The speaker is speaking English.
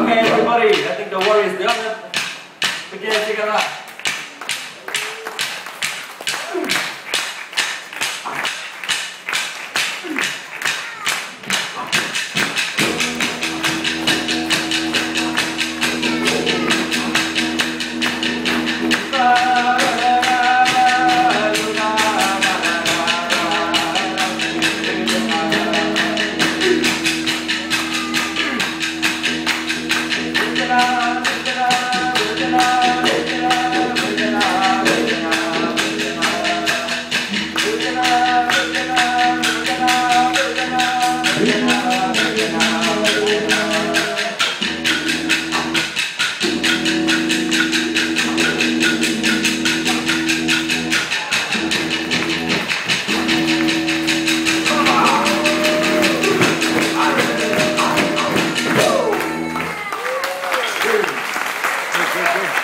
everybody. I think the war is done. Okay, take good, good.